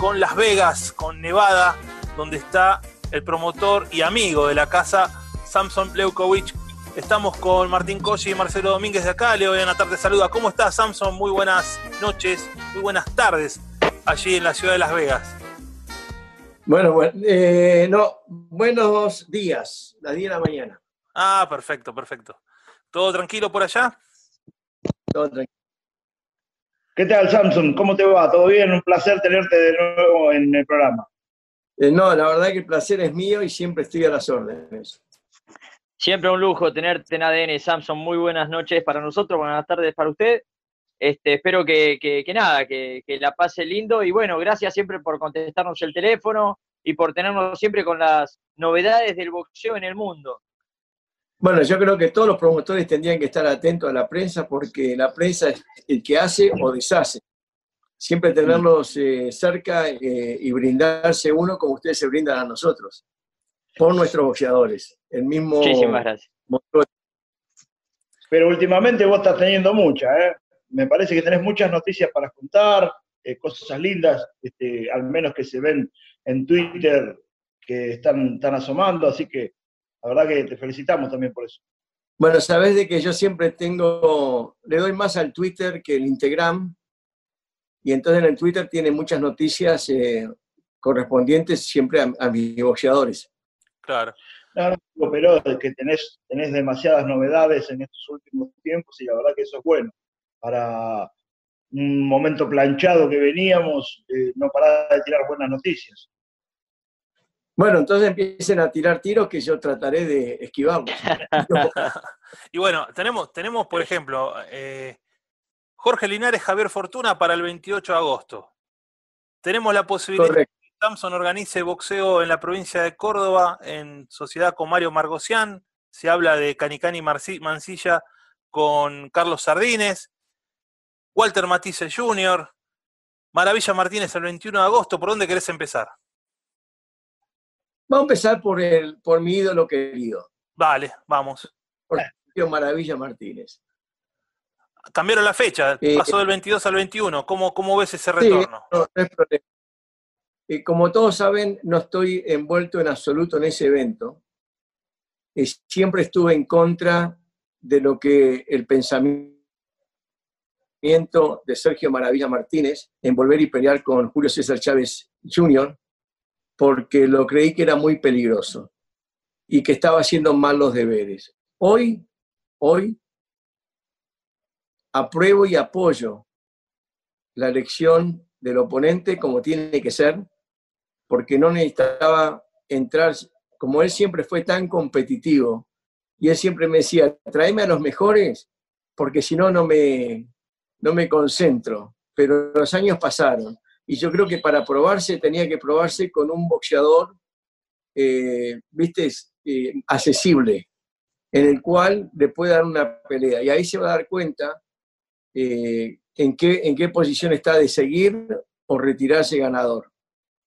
con Las Vegas, con Nevada, donde está el promotor y amigo de la casa, Samson Leukovic. Estamos con Martín Colli y Marcelo Domínguez de acá. Leo Buenas tardes, saluda. ¿Cómo estás, Samson? Muy buenas noches, muy buenas tardes allí en la ciudad de Las Vegas. Bueno, bueno eh, no, buenos días, las 10 de la mañana. Ah, perfecto, perfecto. ¿Todo tranquilo por allá? Todo tranquilo. ¿Qué tal, Samson? ¿Cómo te va? ¿Todo bien? Un placer tenerte de nuevo en el programa. Eh, no, la verdad que el placer es mío y siempre estoy a las órdenes. Siempre un lujo tenerte en ADN, Samson. Muy buenas noches para nosotros, buenas tardes para usted. Este, espero que, nada, que, que, la pase lindo y bueno, gracias siempre por contestarnos el teléfono y por tenernos siempre con las novedades del boxeo en el mundo. Bueno, yo creo que todos los promotores tendrían que estar atentos a la prensa porque la prensa es el que hace o deshace. Siempre tenerlos eh, cerca eh, y brindarse uno como ustedes se brindan a nosotros, por nuestros boxeadores. El mismo. Muchísimas gracias. Pero últimamente vos estás teniendo muchas, ¿eh? Me parece que tenés muchas noticias para contar, eh, cosas lindas, este, al menos que se ven en Twitter que están, están asomando, así que la verdad que te felicitamos también por eso. Bueno, sabes de que yo siempre tengo, le doy más al Twitter que el Instagram, y entonces en el Twitter tiene muchas noticias eh, correspondientes siempre a, mis boxeadores. Claro. Claro, pero es que tenés, tenés demasiadas novedades en estos últimos tiempos y la verdad que eso es bueno. Para un momento planchado que veníamos, eh, no parar de tirar buenas noticias. Bueno, entonces empiecen a tirar tiros que yo trataré de esquivarlos. y bueno, tenemos, tenemos por ejemplo, eh, Jorge Linares, Javier Fortuna para el 28 de agosto. Tenemos la posibilidad de que Samson organice boxeo en la provincia de Córdoba en sociedad con Mario Margocián. Se habla de Canicani Mancilla con Carlos Sardines. Walter Matisse Jr., Maravilla Martínez el 21 de agosto. ¿Por dónde querés empezar? Vamos a empezar por, el, por mi ídolo querido. Vale, vamos. Por Maravilla Martínez. Cambiaron la fecha, eh, pasó del 22 al 21. ¿Cómo, cómo ves ese retorno? no, no es problema. Eh, como todos saben, no estoy envuelto en absoluto en ese evento. Eh, siempre estuve en contra de lo que el pensamiento de Sergio Maravilla Martínez en volver y pelear con Julio César Chávez Jr., porque lo creí que era muy peligroso y que estaba haciendo mal los deberes. Hoy, hoy, apruebo y apoyo la elección del oponente como tiene que ser, porque no necesitaba entrar, como él siempre fue tan competitivo, y él siempre me decía, tráeme a los mejores, porque si no, no me, no me concentro. Pero los años pasaron y yo creo que para probarse tenía que probarse con un boxeador, eh, viste, eh, accesible, en el cual le puede dar una pelea. Y ahí se va a dar cuenta eh, en, qué, en qué posición está de seguir o retirarse ganador.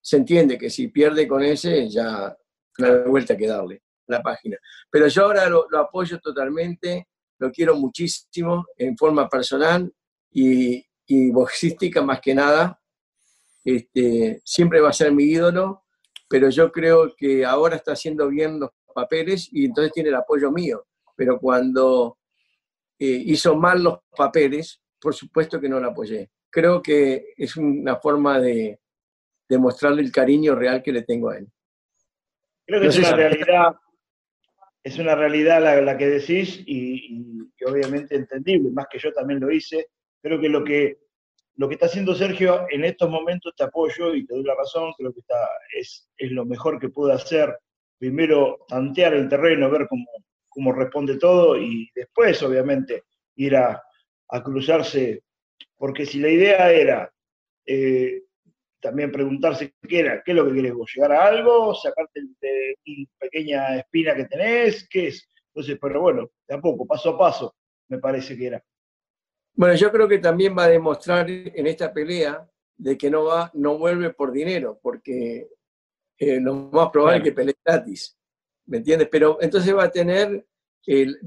Se entiende que si pierde con ese, ya no hay vuelta que darle la página. Pero yo ahora lo, apoyo totalmente, lo quiero muchísimo en forma personal y, y boxística más que nada, este, siempre va a ser mi ídolo, pero yo creo que ahora está haciendo bien los papeles y entonces tiene el apoyo mío. Pero cuando eh, hizo mal los papeles, por supuesto que no lo apoyé. Creo que es una forma de, demostrarle el cariño real que le tengo a él. Creo que es, una realidad, es una realidad la, que decís y, y, obviamente entendible, más que yo también lo hice. Creo que lo que lo que está haciendo Sergio en estos momentos te apoyo y te doy la razón, creo que está, es, es lo mejor que puede hacer. Primero, tantear el terreno, ver cómo, cómo responde todo y después, obviamente, ir a, cruzarse, porque si la idea era eh, también preguntarse qué era, qué es lo que querés vos, llegar a algo, sacarte de una pequeña espina que tenés, qué es. Entonces, pero bueno, de a poco, paso a paso, me parece que era. Bueno, yo creo que también va a demostrar en esta pelea de que no va, no vuelve por dinero, porque eh, lo más probable es que pelee gratis, ¿me entiendes? Pero entonces va a tener,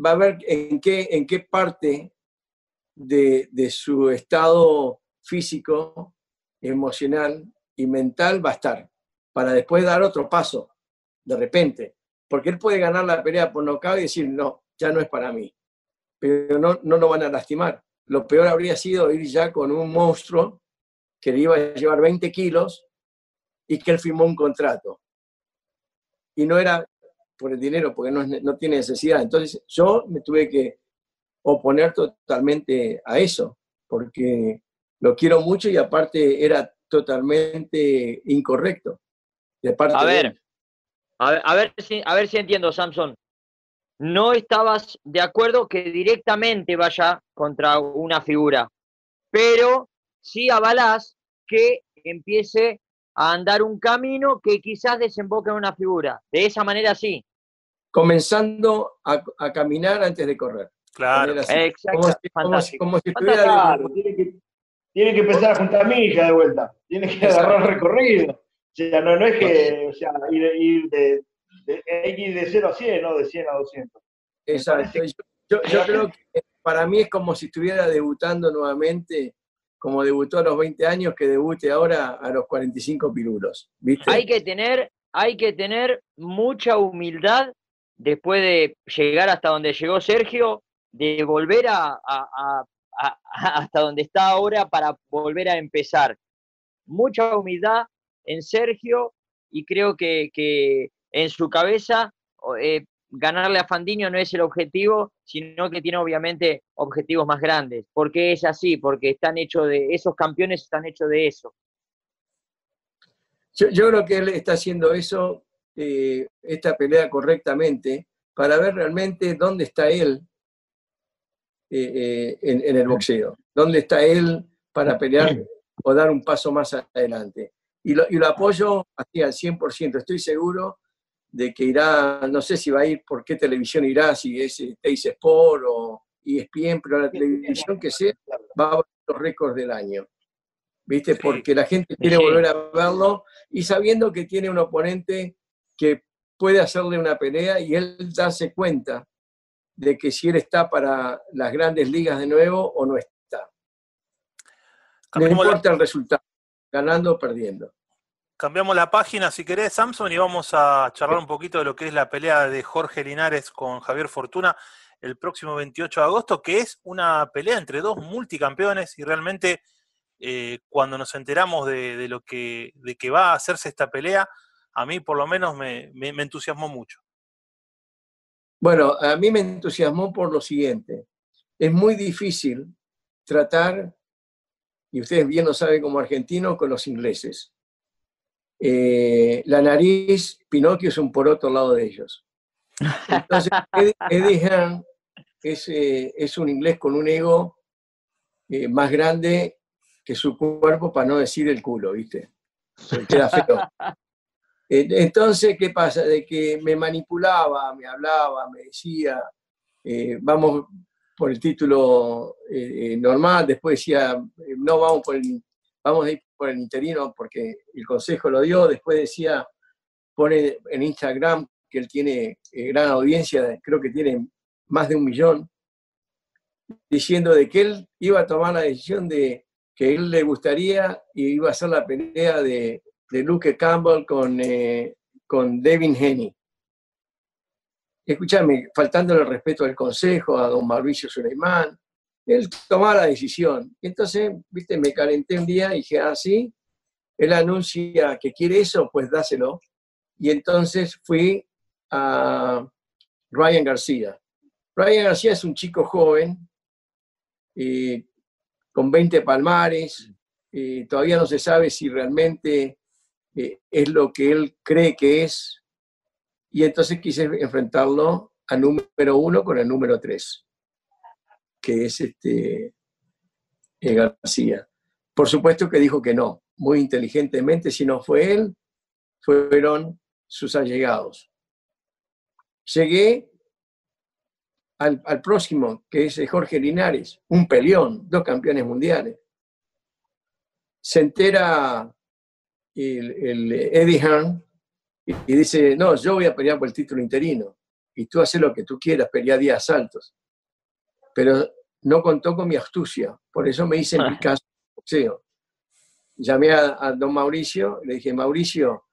va a ver en qué, en qué parte de, su estado físico, emocional, y mental va a estar, para después dar otro paso, de repente. Porque él puede ganar la pelea por nocaut y decir, no, ya no es para mí. Pero no, no lo van a lastimar. Lo peor habría sido ir ya con un monstruo que le iba a llevar 20 kilos y que él firmó un contrato. Y no era por el dinero, porque no, no tiene necesidad. Entonces yo me tuve que oponer totalmente a eso, porque lo quiero mucho y aparte era totalmente incorrecto. De parte a, ver, a ver, a ver, si, a ver si entiendo, Samson. No estabas de acuerdo que directamente vaya contra una figura, pero sí avalás que empiece a andar un camino que quizás desemboque en una figura. De esa manera sí. Comenzando a, caminar antes de correr. Claro, exacto. Como si, estuviera... Tiene, que, empezar a juntar hija de vuelta. Tiene que agarrar el recorrido. O sea, no, es que o sea, ir, de, de, de 0 a 100, no de 100 a 200. Exacto. Yo, yo creo que para mí es como si estuviera debutando nuevamente como debutó a los 20 años, que debute ahora a los 45 pirulos. ¿viste? Hay que tener, hay que tener mucha humildad después de llegar hasta donde llegó Sergio, de volver a, hasta donde está ahora para volver a empezar. Mucha humildad en Sergio y creo que, que en su cabeza eh, ganarle a Fandiño no es el objetivo, sino que tiene obviamente objetivos más grandes. porque es así? Porque están hechos de, esos campeones están hechos de eso. Yo, creo que él está haciendo eso, eh, esta pelea correctamente, para ver realmente dónde está él eh, eh, en, el boxeo, dónde está él para pelear o dar un paso más adelante. Y lo, apoyo así al 100%, estoy seguro de que irá, no sé si va a ir, por qué televisión irá, si es Teis Sport o ESPN, pero la televisión que sea va a ver los récords del año. ¿Viste? Porque la gente quiere volver a verlo y sabiendo que tiene un oponente que puede hacerle una pelea y él darse cuenta de que si él está para las grandes ligas de nuevo o no está. No importa el resultado, ganando o perdiendo. Cambiamos la página, si querés, Samson, y vamos a charlar un poquito de lo que es la pelea de Jorge Linares con Javier Fortuna el próximo 28 de agosto, que es una pelea entre dos multicampeones y realmente eh, cuando nos enteramos de, lo que, de que va a hacerse esta pelea, a mí por lo menos me, me entusiasmó mucho. Bueno, a mí me entusiasmó por lo siguiente. Es muy difícil tratar, y ustedes bien lo saben como argentinos, con los ingleses eh, la nariz, Pinocchio es un poroto al lado de ellos. Entonces, Eddie eh, es, un inglés con un ego eh, más grande que su cuerpo, para no decir el culo, ¿viste? Entonces, ¿qué pasa? De que me manipulaba, me hablaba, me decía, vamos por el título normal, después decía, no, vamos por el, vamos a ir por el interino porque el consejo lo dio, después decía, pone en Instagram que él tiene eh, gran audiencia, creo que tiene más de un millón, diciendo de que él iba a tomar la decisión de que él le gustaría y iba a hacer la pelea de, Luke Campbell con, eh, con Devin Henny. Escúchame, faltándole el respeto al consejo, a don Mauricio Suleimán, él tomaba la decisión. Entonces, viste, me calenté un día y dije, ah, sí, él anuncia que quiere eso, pues dáselo. Y entonces fui a Ryan García. Ryan García es un chico joven, eh, con 20 palmares, eh, todavía no se sabe si realmente eh, es lo que él cree que es, y entonces quise enfrentarlo al número uno con el número tres que es este, eh, García. Por supuesto que dijo que no, muy inteligentemente, si no fue él, fueron sus allegados. Llegué al, próximo, que es Jorge Linares, un peleón, dos campeones mundiales. Se entera el, Eddie Hearn y, y, dice, no, yo voy a pelear por el título interino y tú haces lo que tú quieras, pelea 10 asaltos pero no contó con mi astucia, por eso me hice en mi caso boxeo. llamé a, don Mauricio, le dije, Mauricio,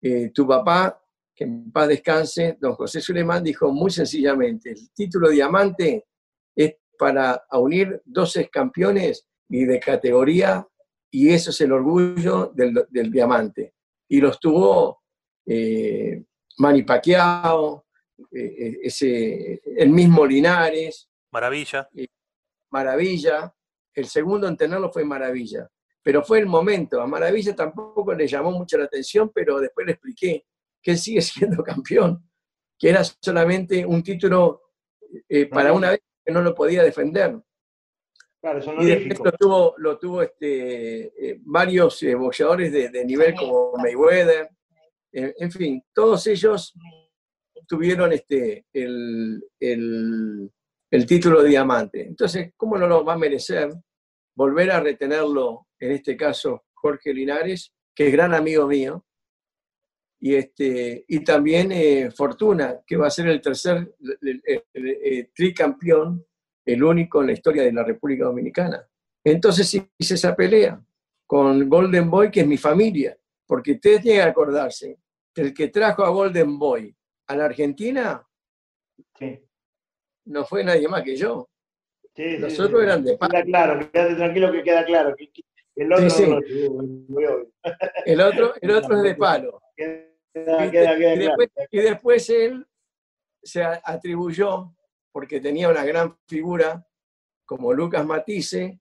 eh, tu papá, que en paz descanse, don José Suleiman dijo muy sencillamente, el título diamante es para unir 12 campeones y de categoría, y eso es el orgullo del, diamante. Y los tuvo eh, Manny Pacquiao, eh, ese, el mismo Linares. Maravilla. Maravilla. El segundo en tenerlo fue Maravilla pero fue el momento. A Maravilla tampoco le llamó mucho la atención, pero después le expliqué que él sigue siendo campeón, que era solamente un título eh, para una vez que no lo podía defender. Claro, eso no y después lo tuvo, lo tuvo este, eh, varios eh, boxeadores de, nivel como Mayweather, en fin, todos ellos tuvieron este, el, el, el título de diamante. Entonces, ¿cómo no lo va a merecer volver a retenerlo en este caso Jorge Linares, que es gran amigo mío, y, este, y también eh, Fortuna, que va a ser el tercer tricampeón, el único en la historia de la República Dominicana. Entonces hice esa pelea con Golden Boy, que es mi familia, porque ustedes tienen que acordarse el que trajo a Golden Boy a la Argentina no fue nadie más que yo. Nosotros eran de Queda claro, quédate tranquilo que queda claro. El otro, el otro, el otro es de palo. y, después, él se atribuyó, porque tenía una gran figura como Lucas Matisse,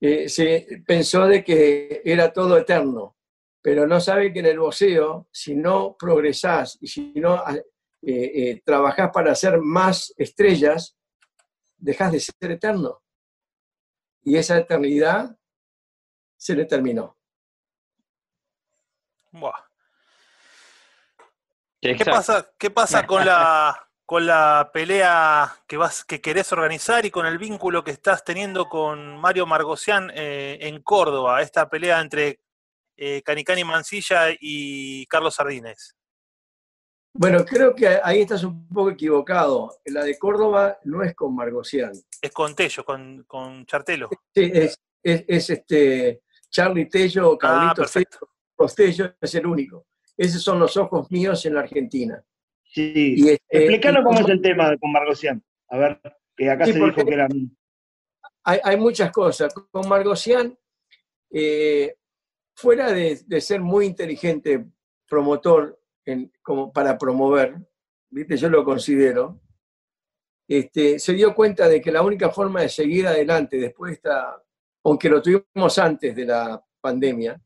eh, se pensó de que era todo eterno, pero no sabe que en el boxeo, si no progresás y si no eh, eh, trabajás para hacer más estrellas, dejas de ser eterno. Y esa eternidad se le terminó. ¿Qué pasa, qué pasa con, la, con la pelea que, vas, que querés organizar y con el vínculo que estás teniendo con Mario Margosian eh, en Córdoba, esta pelea entre eh, Canicani Mancilla y Carlos Sardines? Bueno, creo que ahí estás un poco equivocado. La de Córdoba no es con Margosian. Es con Tello, con, con Chartelo. Sí, es, es este Charlie Tello, Carlito ah, Tello, es el único. Esos son los ojos míos en la Argentina. Sí, y este, cómo es el tema con Margosian. A ver, que acá se dijo que era... Hay, hay muchas cosas. Con Margosian, eh, fuera de, ser muy inteligente promotor como para promover, ¿viste? yo lo considero, este, se dio cuenta de que la única forma de seguir adelante después de esta aunque lo tuvimos antes de la pandemia,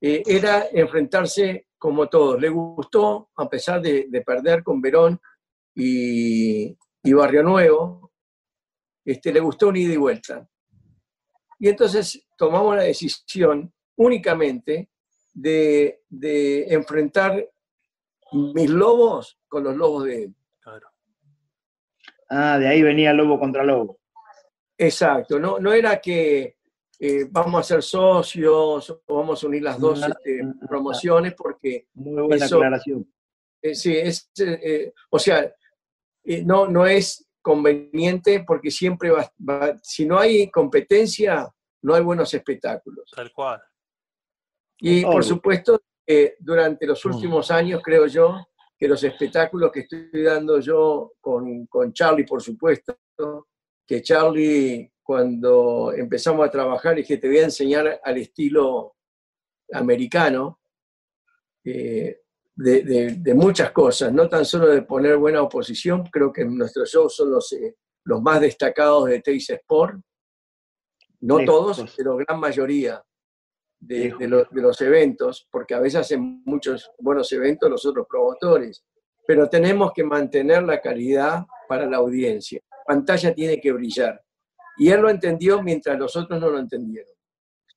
eh, era enfrentarse como todos. Le gustó, a pesar de, perder con Verón y, Barrio Nuevo, este, le gustó un ida y vuelta. Y entonces tomamos la decisión únicamente de, enfrentar mis lobos con los lobos de él. Ah, de ahí venía lobo contra lobo. Exacto, no, no era que eh, vamos a ser socios o vamos a unir las dos este, promociones porque... Muy buena aclaración. Eh, sí, es, eh, o sea, no, no es conveniente porque siempre va, si no hay competencia, no hay buenos espectáculos. Tal cual. Y por supuesto, durante los mm. últimos años, creo yo, que los espectáculos que estoy dando yo con, con Charlie, por supuesto, que Charlie cuando empezamos a trabajar, dije, te voy a enseñar al estilo americano eh, de, muchas cosas, no tan solo de poner buena oposición, creo que nuestros shows son los, eh, los más destacados de Teis Sport, no todos, pero gran mayoría de, los eventos, porque a veces hacen muchos buenos eventos los otros promotores, pero tenemos que mantener la calidad para la audiencia. La pantalla tiene que brillar. Y él lo entendió mientras los otros no lo entendieron.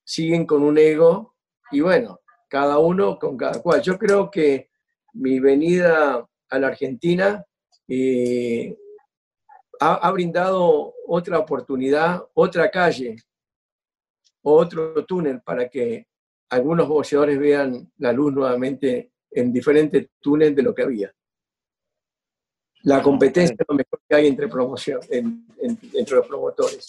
Siguen con un ego y bueno, cada uno con cada cual. Yo creo que mi venida a la Argentina eh, ha, brindado otra oportunidad, otra calle, otro túnel para que algunos boxeadores vean la luz nuevamente en diferentes túneles de lo que había. La competencia es lo mejor que hay entre promoción, entre los promotores.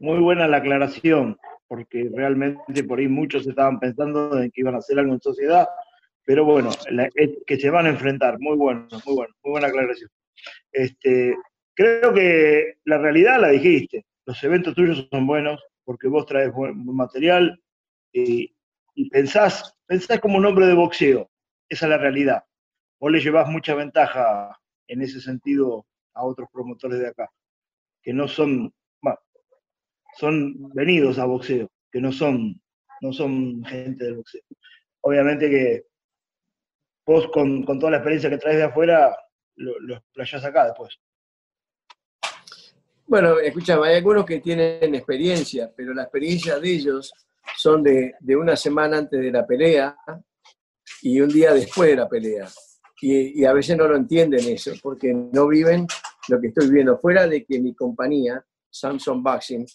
Muy buena la aclaración. porque realmente por ahí muchos estaban pensando en que iban a hacer algo en sociedad, pero bueno, que se van a enfrentar, muy bueno, muy bueno, muy buena aclaración. Este, creo que la realidad la dijiste, los eventos tuyos son buenos porque vos traes buen, material y, pensás, pensás como un hombre de boxeo, esa es la realidad. Vos le llevas mucha ventaja en ese sentido a otros promotores de acá, que no son, son venidos a boxeo, que no son, no son gente del boxeo. Obviamente que vos con, toda la experiencia que traes de afuera, lo, lo acá después. Bueno, escúchame, hay algunos que tienen experiencia, pero la experiencia de ellos son de, una semana antes de la pelea y un día después de la pelea. Y, a veces no lo entienden eso, porque no viven lo que estoy viviendo. Fuera de que mi compañía, Samsung Boxing,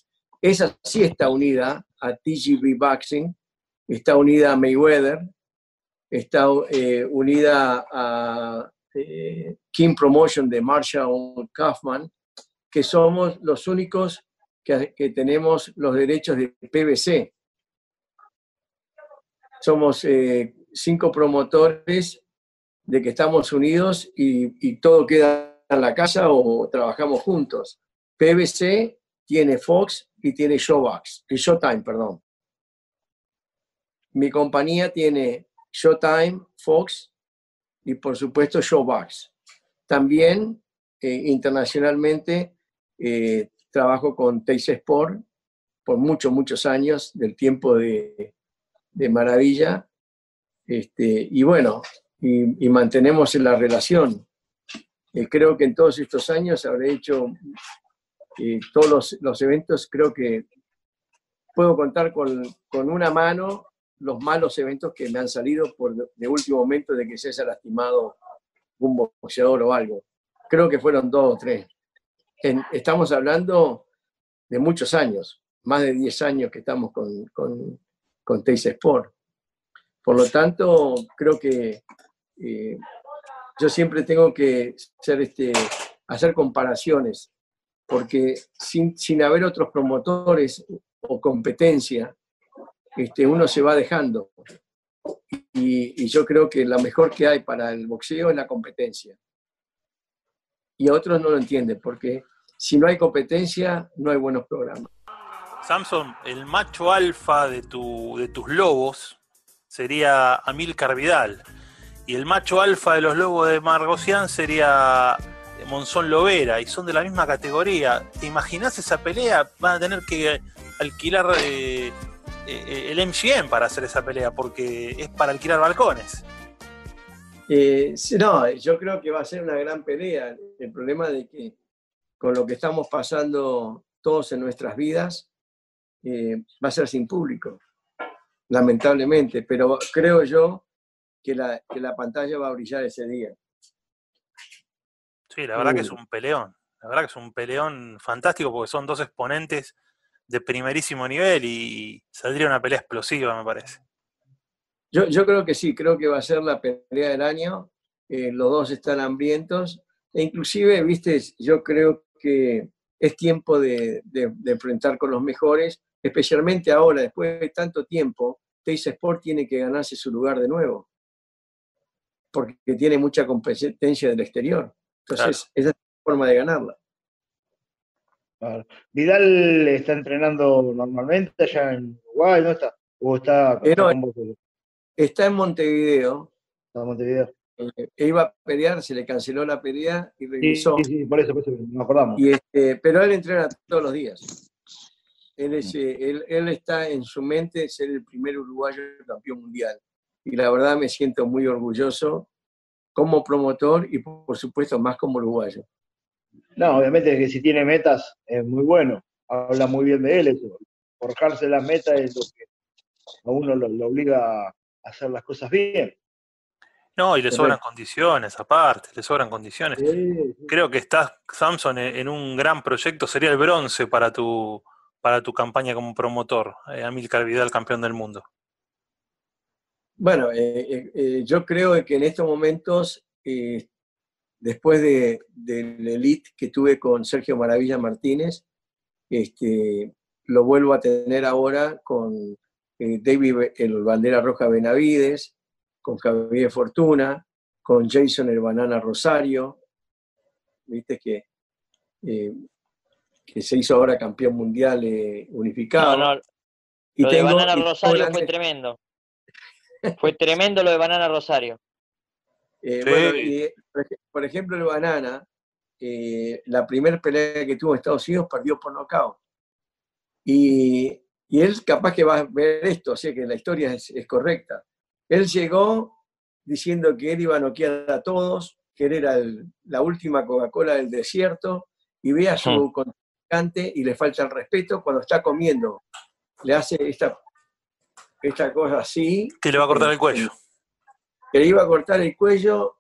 esa sí está unida a TGB Boxing, está unida a Mayweather, está eh, unida a eh, King Promotion de Marshall Kaufman, que somos los únicos que, tenemos los derechos de PVC. Somos eh, cinco promotores de que estamos unidos y, todo queda en la casa o trabajamos juntos. PVC tiene Fox y tiene Showbox, y Showtime, perdón. Mi compañía tiene Showtime, Fox y por supuesto Showbox. También eh, internacionalmente eh, trabajo con Teis Sport por muchos, muchos años, del tiempo de, Maravilla. Este, y bueno, y, mantenemos la relación. Eh, creo que en todos estos años habré hecho eh, todos los, eventos, creo que puedo contar con, con, una mano los malos eventos que me han salido por de último momento de que se haya lastimado un boxeador o algo. Creo que fueron dos o tres estamos hablando de muchos años, más de 10 años que estamos con, con, con Teis Sport. Por lo tanto, creo que eh, yo siempre tengo que ser este, hacer comparaciones, porque sin, sin haber otros promotores o competencia, este, uno se va dejando. Y, y, yo creo que la mejor que hay para el boxeo es la competencia. Y otros no lo entienden, porque si no hay competencia, no hay buenos programas. Samson, el macho alfa de, tu, de tus lobos sería Amilcar Vidal. Y el macho alfa de los lobos de Margocián sería Monzón Lovera. Y son de la misma categoría. ¿Te imaginas esa pelea? Van a tener que alquilar eh, eh, el MGM para hacer esa pelea, porque es para alquilar balcones. Eh, no, yo creo que va a ser una gran pelea. El problema de que con lo que estamos pasando todos en nuestras vidas, eh, va a ser sin público, lamentablemente, pero creo yo que la, la pantalla va a brillar ese día. Sí, la verdad que es un peleón, la verdad que es un peleón fantástico porque son dos exponentes de primerísimo nivel y saldría una pelea explosiva, me parece. Yo, yo creo que sí, creo que va a ser la pelea del año. Eh, los dos están hambrientos. E inclusive, viste, yo creo que es tiempo de, enfrentar con los mejores, especialmente ahora, después de tanto tiempo, Teis Sport tiene que ganarse su lugar de nuevo, porque tiene mucha competencia del exterior. Entonces, esa es la forma de ganarla. Vidal está entrenando normalmente allá en Uruguay, ¿no está? ¿O está, está en Montevideo. Está en Montevideo. Eh, iba a pelear, se le canceló la pelea y regresó. Sí, sí, por eso, por eso nos acordamos. Y este, pero él entrena todos los días. Él, eh, él, está en su mente ser el primer uruguayo campeón mundial. Y la verdad me siento muy orgulloso como promotor y por supuesto más como uruguayo. No, obviamente que si tiene metas es muy bueno. Habla muy bien de él eso. Forjarse las metas es lo que a uno lo obliga a hacer las cosas bien. No, y le sobran condiciones, aparte, le sobran condiciones. Creo que estás, Samson, e, en un gran proyecto, sería el bronce para tu, para tu campaña como promotor, eh, Amilcar Vidal, campeón del mundo. Bueno, eh, eh, yo creo que en estos momentos, después de, del elite que tuve con Sergio Maravilla Martínez, este, lo vuelvo a tener ahora con eh, David el Bandera Roja Benavides, con Javier Fortuna, con Jason el Banana Rosario, viste que, eh, que se hizo ahora campeón mundial eh, unificado. No, no. lo de Banana Rosario fue tremendo. fue tremendo lo de Banana Rosario. por ejemplo, el Banana, la primera pelea que tuvo en Estados Unidos perdió por nocaut. Y, y él capaz que va a ver esto, sea que la historia es, correcta. Él llegó diciendo que él iba a noquear a todos, que él era la última Coca-Cola del desierto, y ve a su contrincante y le falta el respeto cuando está comiendo. Le hace esta, esta cosa así. Que le va a cortar el cuello. Que le iba a cortar el cuello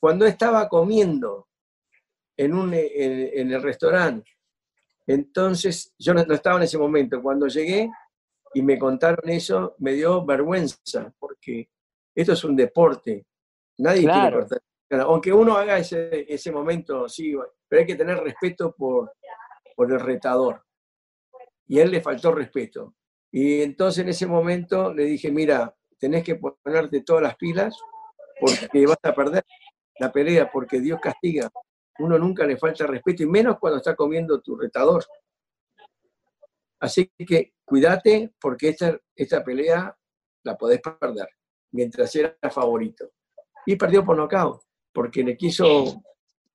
cuando estaba comiendo en, un, en el restaurante entonces, yo no, estaba en ese momento. Cuando llegué y me contaron eso, me dio vergüenza, porque esto es un deporte. Nadie quiere cortar. Aunque uno haga ese, ese momento, sí, pero hay que tener respeto por, por el retador. Y a él le faltó respeto. Y entonces en ese momento le dije, mira, tenés que ponerte todas las pilas porque vas a perder la pelea, porque Dios castiga uno nunca le falta respeto, y menos cuando está comiendo tu retador. Así que cuídate porque esta, esta pelea la podés perder, mientras era favorito. Y perdió por nocaut, porque le quiso,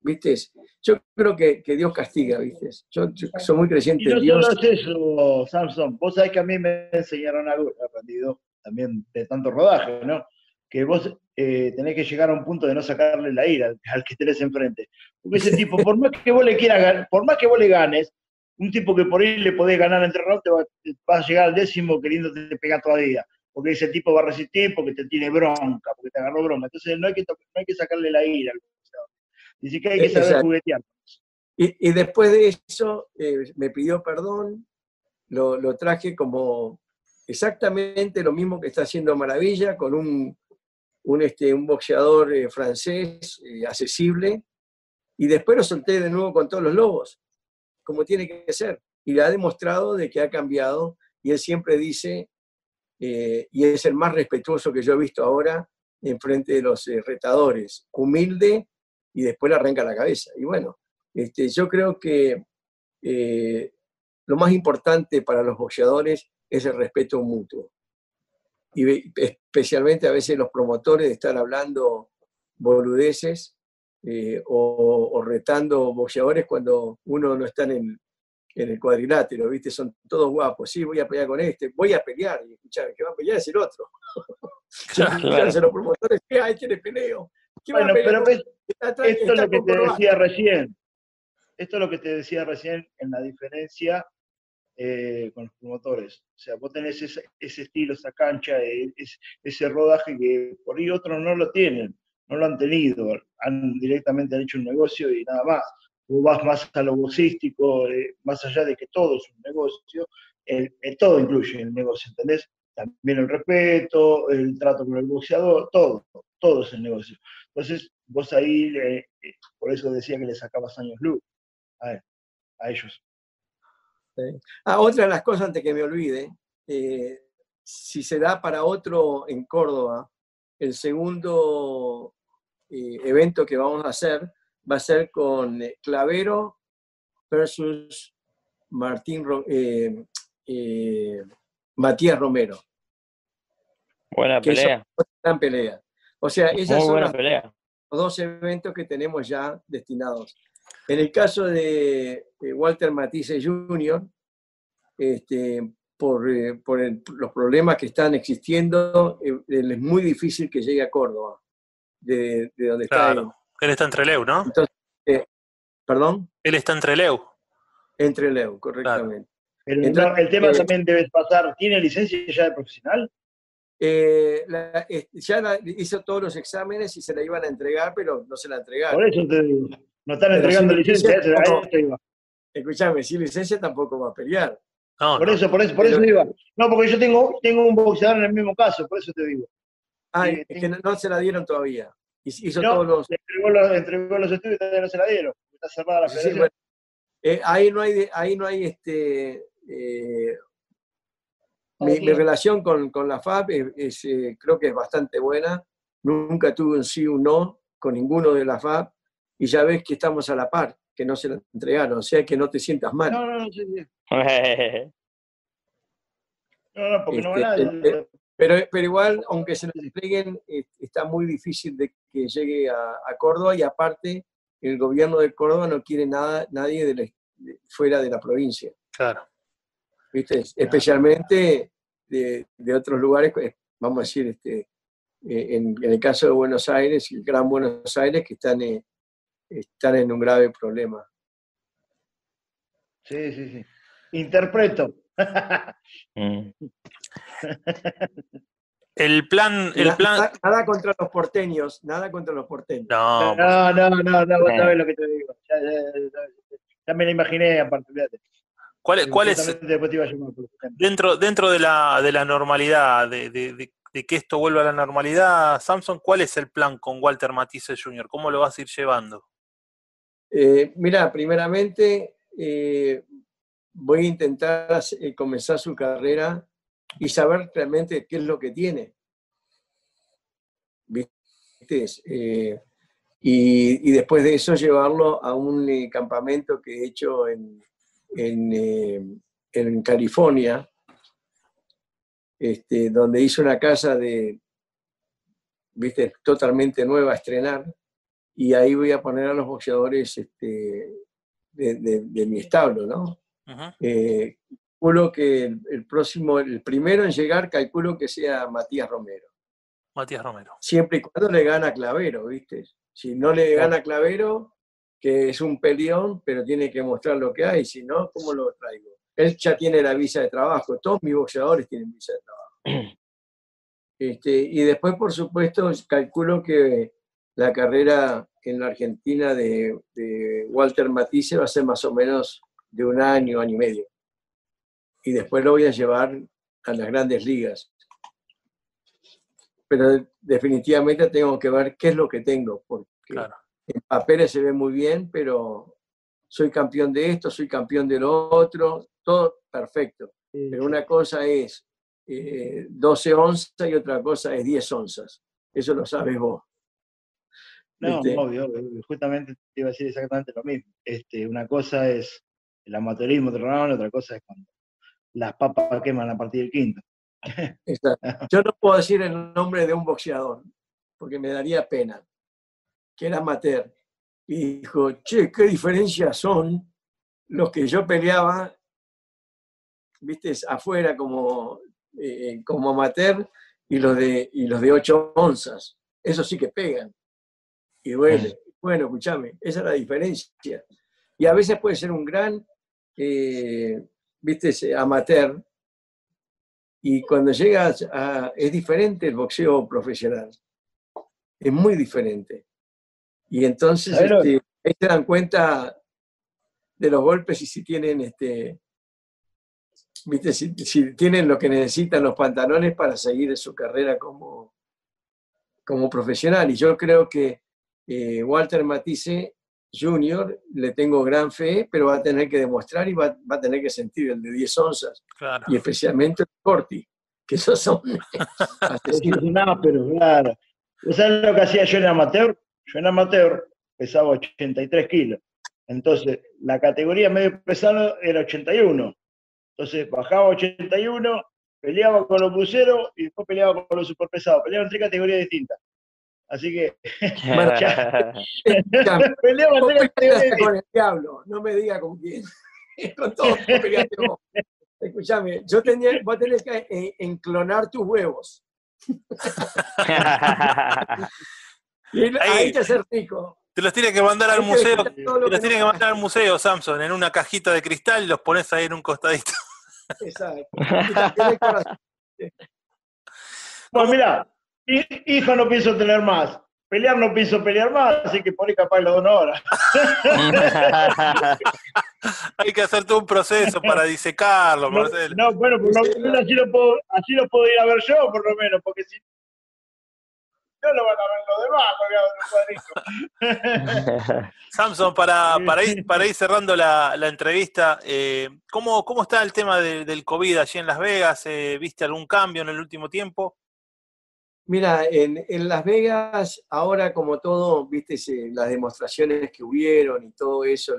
viste, yo creo que, Dios castiga, viste. Yo, soy muy creyente en Dios. No es eso, Samson. Vos sabés que a mí me enseñaron algo, he aprendido también de tanto rodaje, ¿no? Que vos eh, tenés que llegar a un punto de no sacarle la ira al, que tenés enfrente. Porque ese tipo, por más que vos le quieras por más que vos le ganes, un tipo que por ahí le podés ganar entre rounds, te va, a llegar al décimo queriéndote pegar todavía. Porque ese tipo va a resistir porque te tiene bronca, porque te agarró bronca. Entonces no hay que, no hay que sacarle la ira al Dice que hay que saber juguetear. Y, después de eso eh, me pidió perdón, lo, lo, traje como exactamente lo mismo que está haciendo Maravilla, con un un, este, un boxeador eh, francés eh, accesible, y después lo solté de nuevo con todos los lobos, como tiene que ser. Y le ha demostrado de que ha cambiado, y él siempre dice, eh, y es el más respetuoso que yo he visto ahora en frente de los retadores, humilde, y después le arranca la cabeza. Y bueno, este, yo creo que lo más importante para los boxeadores es el respeto mutuo y especialmente a veces los promotores de estar hablando boludeces eh, o, retando boxeadores cuando uno no está en, el cuadrilátero, ¿viste? Son todos guapos, sí, voy a pelear con este, voy a pelear, y escuchar, que va a pelear es el otro. Claro. los promotores, ¿qué hay? ¿Quién peleo? bueno, pero esto es lo que te decía recién. Esto es lo que te decía recién en la diferencia eh, con los promotores. O sea, vos tenés ese, estilo, esa cancha, e, ese rodaje que por ahí otros no lo tienen, no lo han tenido, han directamente hecho un negocio y nada más. Vos vas más a lo boxístico, eh, más allá de que todo es un negocio, el, todo incluye el negocio, ¿entendés? También el respeto, el trato con el boxeador, todo, todo es el negocio. Entonces, vos ahí, eh, por eso decía que le sacabas años luz a, a ellos. Ah, otra de las cosas, antes que me olvide, eh, si se da para otro en Córdoba, el segundo eh, evento que vamos a hacer va a ser con eh, Clavero versus Martín Matías Romero. Buena pelea. Gran pelea. O sea, esas son los dos eventos que tenemos ya destinados. En el caso de Walter Matisse Jr., este, por, eh, los problemas que están existiendo, eh, es muy difícil que llegue a Córdoba, de, donde está él. Él está entre Leu, ¿no? Eh, ¿Perdón? Él está entre Leu. Entre Leu, correctamente. Pero el tema también debe pasar, ¿tiene licencia ya de profesional? ya hizo todos los exámenes y se la iban a entregar, pero no se la entregaron. Por eso te digo. No están entregando licencia, Escúchame, sin licencia tampoco va a pelear. por eso, por eso, por eso iba. No, porque yo tengo, tengo un boxeador en el mismo caso, por eso te digo. Ah, es que no, se la dieron todavía. Hizo no, todos los... Entregó, los, entregó los estudios y todavía no se la dieron. Está cerrada la federación. eh, ahí no hay, ahí no hay este, eh, mi, relación con, la FAP es, eh, creo que es bastante buena. Nunca tuve un sí o un no con ninguno de la FAP y ya ves que estamos a la par, que no se la entregaron, o sea que no te sientas mal. No, no, no, sí, no, no porque no va este, pero, pero igual, aunque se nos entreguen, está muy difícil de que llegue a, Córdoba y aparte el gobierno de Córdoba no quiere nada, nadie de fuera de la provincia. Claro. ¿Viste? Especialmente de, otros lugares, pues, vamos a decir, este, eh, en, el caso de Buenos Aires, el Gran Buenos Aires, que están, eh, están en un grave problema. Sí, sí, sí. Interpreto. Mm. El plan, el plan. Nada, contra los porteños, nada contra los porteños. No, no, no, no, no, sabes lo que te digo. Ya, me lo imaginé, aparte, fíjate. ¿Cuál, cuál es, dentro, dentro de la, de la normalidad, de, de, que esto vuelva a la normalidad, Samson, cuál es el plan con Walter Matisse Jr.? ¿Cómo lo vas a ir llevando? Eh, mira, primeramente eh, voy a intentar eh, comenzar su carrera y saber realmente qué es lo que tiene. Y, después de eso llevarlo a un campamento que he hecho en, en, California, este, donde hice una casa de, viste, totalmente nueva a estrenar, y ahí voy a poner a los boxeadores este, de, mi establo, ¿no? calculo que el, próximo, el primero en llegar, calculo que sea Matías Romero. Matías Romero. Siempre y cuando le gana Clavero, ¿viste? Si no le gana Clavero, que es un peleón, pero tiene que mostrar lo que hay, si no, ¿cómo lo traigo? Él ya tiene la visa de trabajo, todos mis boxeadores tienen visa de trabajo. Este, y después, por supuesto, calculo que la carrera en la Argentina de, de Walter Matisse va a ser más o menos de un año, año y medio y después lo voy a llevar a las grandes ligas. Pero definitivamente tengo que ver qué es lo que tengo, porque en papeles se ve muy bien, pero soy campeón de esto, soy campeón de lo otro, todo perfecto. Pero una cosa es 12 eh, onzas y otra cosa es 10 onzas. Eso lo sabes vos. No, este obvio, justamente te iba a decir exactamente lo mismo. Este, una cosa es el amateurismo de Ronaldo, otra cosa es cuando las papas queman a partir del quinto. Yo no puedo decir el nombre de un boxeador, porque me daría pena, que era amateur. Y dijo, che, qué diferencias son los que yo peleaba, viste, afuera como, eh, como amateur y los, de, y los de 8 onzas. Eso sí que pegan. Y duele. Bueno, escúchame, esa es la diferencia. Y a veces puede ser un gran eh, viste, amateur, y cuando llegas a... es diferente el boxeo profesional, es muy diferente. Y entonces este, ahí se dan cuenta de los golpes y si tienen este, ¿viste? Si, tienen lo que necesitan los pantalones para seguir su carrera como, como profesional. Y yo creo que eh, Walter Matisse Junior, le tengo gran fe, pero va a tener que demostrar y va, a tener que sentir el de 10 onzas. Y especialmente el Corti, que esos son no, pero claro. ¿Sabes lo que hacía yo en amateur? Yo en amateur pesaba 83 kilos. Entonces, la categoría medio pesado era 81. Entonces, bajaba 81, peleaba con los buceros y después peleaba con los superpesados. Peleaba en tres categorías distintas. Así que. con el diablo, no me diga con quién. con todo Escúchame, yo tenía, vos tenés que eh, enclonar tus huevos. y ahí, te haces rico. Te los tienes que mandar al museo. Te los tienes que mandar al museo, Samson, en una cajita de cristal y los pones ahí en un costadito. Exacto. Bueno, mira, hijo no pienso tener más. Pelear no pienso pelear más, así que por ahí capaz lo dono ahora. Hay que hacer todo un proceso para disecarlo, Marcelo. No, bueno, por lo menos así lo, puedo, así lo puedo ir a ver yo, por lo menos, porque si no lo van a ver los demás, los cuadritos. Samson, para, para, ir, para ir cerrando la, la entrevista, eh, ¿cómo, ¿cómo está el tema del COVID allí en Las Vegas? Eh, ¿Viste algún cambio en el último tiempo? Mira, en, en, Las Vegas, ahora como todo, viste las demostraciones que hubieron y todo eso,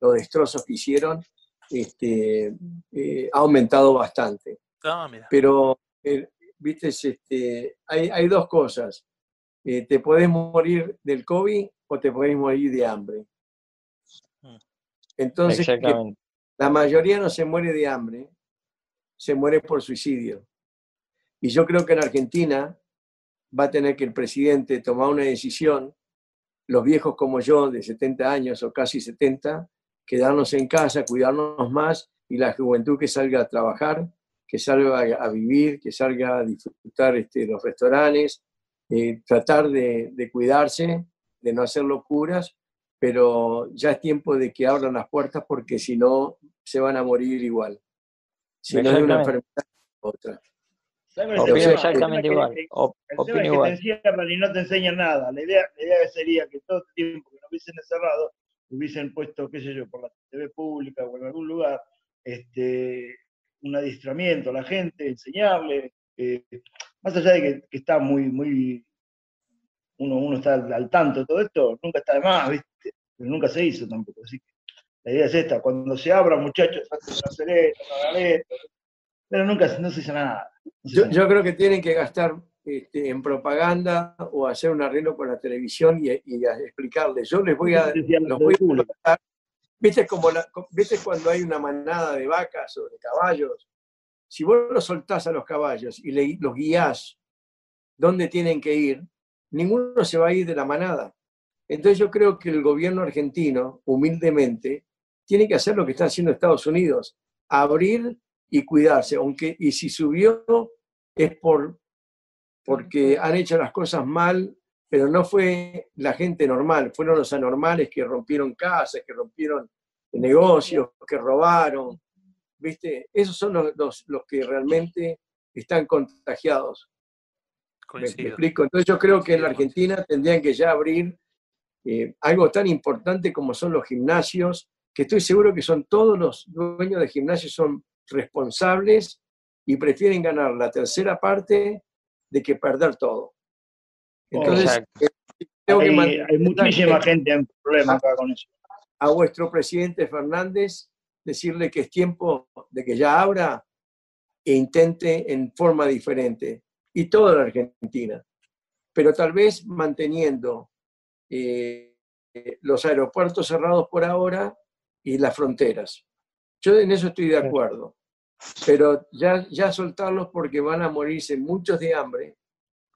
los destrozos que hicieron, este, eh, ha aumentado bastante. Ah, Pero, eh, viste, este, hay, hay, dos cosas. Eh, te podés morir del COVID o te podés morir de hambre. Mm. Entonces, la mayoría no se muere de hambre, se muere por suicidio. Y yo creo que en Argentina va a tener que el presidente tomar una decisión, los viejos como yo, de 70 años o casi 70, quedarnos en casa, cuidarnos más y la juventud que salga a trabajar, que salga a vivir, que salga a disfrutar este, los restaurantes, eh, tratar de, cuidarse, de no hacer locuras, pero ya es tiempo de que abran las puertas porque si no se van a morir igual. Si no hay una enfermedad, otra. Opino exactamente igual. el tema es que te encierran y no te enseñan nada. La idea, la idea sería que todo el tiempo que nos hubiesen encerrado, hubiesen puesto, qué sé yo, por la TV pública o en algún lugar, este, un adiestramiento a la gente, enseñarle, eh, más allá de que, está muy, muy, uno, uno está al, tanto de todo esto, nunca está de más, ¿viste? pero nunca se hizo tampoco. Así que la idea es esta, cuando se abra, muchachos, hacer esto, hagan esto, pero nunca no se hizo nada. Yo, yo, creo que tienen que gastar este, en propaganda o hacer un arreglo con la televisión y, y explicarles. Yo les voy a, los voy a ¿Viste, como ¿Viste cuando hay una manada de vacas o de caballos? Si vos los soltás a los caballos y le, los guías dónde tienen que ir, ninguno se va a ir de la manada. Entonces yo creo que el gobierno argentino, humildemente, tiene que hacer lo que está haciendo Estados Unidos, abrir y cuidarse, aunque y si subió es por porque han hecho las cosas mal, pero no fue la gente normal, fueron los anormales que rompieron casas, que rompieron negocios, que robaron, ¿viste? Esos son los, los, que realmente están contagiados. ¿Me, explico? Entonces yo creo que en la Argentina tendrían que ya abrir eh, algo tan importante como son los gimnasios, que estoy seguro que son todos los dueños de gimnasios son responsables y prefieren ganar la tercera parte de que perder todo. Entonces, eh, hay, muchísima gente en problemas con eso. A vuestro presidente Fernández decirle que es tiempo de que ya abra e intente en forma diferente. Y toda la Argentina. Pero tal vez manteniendo eh, los aeropuertos cerrados por ahora y las fronteras. Yo en eso estoy de acuerdo pero ya, ya soltarlos porque van a morirse muchos de hambre.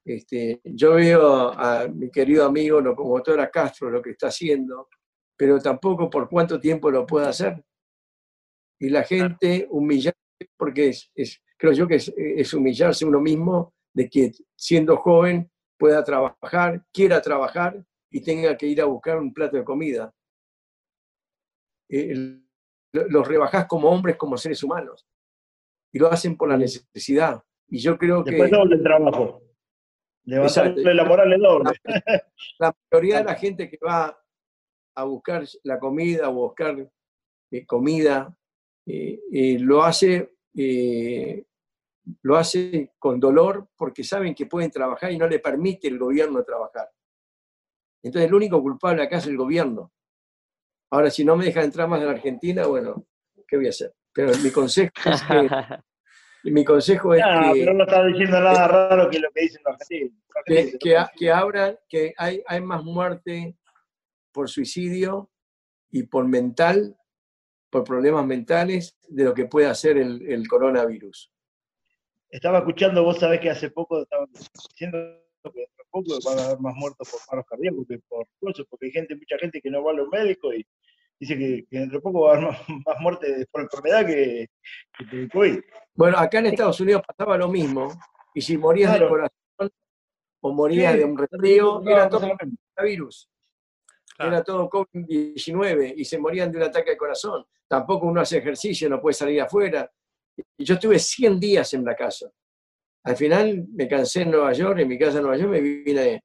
Este, yo veo a mi querido amigo locomotora Castro lo que está haciendo, pero tampoco por cuánto tiempo lo puede hacer. Y la gente humillarse, porque es, creo yo que es, humillarse uno mismo de que siendo joven pueda trabajar, quiera trabajar y tenga que ir a buscar un plato de comida. Eh, los rebajás como hombres, como seres humanos y lo hacen por la necesidad. Y yo creo que... Después trabajo. Levantarle la moral es doble. La, mayoría de la gente que va a buscar la comida o buscar eh, comida, eh, eh, lo hace lo hace con dolor porque saben que pueden trabajar y no le permite el gobierno trabajar. Entonces el único culpable acá es el gobierno. Ahora, si no me deja entrar más en Argentina, bueno, ¿qué voy a hacer? Pero mi consejo es que. mi consejo es no, pero no está diciendo nada raro que lo que dicen los argentinos. Que, que, que, abran, que hay, hay más muerte por suicidio y por mental, por problemas mentales, de lo que puede hacer el, el coronavirus. Estaba escuchando, vos sabés que hace poco estaban diciendo que poco van a haber más muertos por paros cardíacos que por cosas, porque hay gente, mucha gente que no va a los médicos y dice que, dentro de poco va a haber más, muerte por enfermedad que, que COVID. Bueno, acá en Estados Unidos pasaba lo mismo, y si morías de corazón o morías de un resfrío, era todo coronavirus. Era todo COVID-19 y se morían de un ataque de corazón. Tampoco uno hace ejercicio, no puede salir afuera. Y yo estuve 100 días en la casa. Al final me cansé en Nueva York, en mi casa en Nueva York, me vine,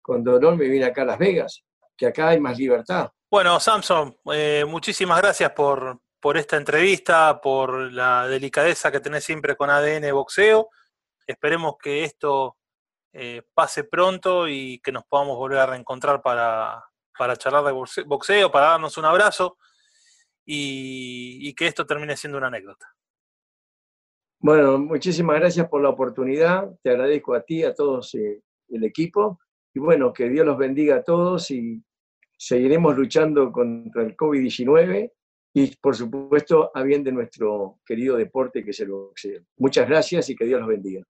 con dolor me vine acá a Las Vegas, que acá hay más libertad. Bueno, Samson, eh, muchísimas gracias por, por esta entrevista, por la delicadeza que tenés siempre con ADN Boxeo. Esperemos que esto eh, pase pronto y que nos podamos volver a reencontrar para, para charlar de boxeo, para darnos un abrazo y, que esto termine siendo una anécdota. Bueno, muchísimas gracias por la oportunidad. Te agradezco a ti, a todos eh, el equipo. Y bueno, que Dios los bendiga a todos y seguiremos luchando contra el COVID-19 y por supuesto a bien de nuestro querido deporte que es el boxeo. Muchas gracias y que Dios los bendiga.